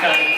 Scott.